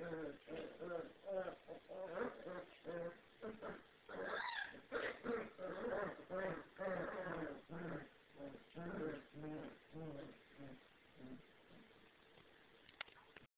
Uh, uh, uh.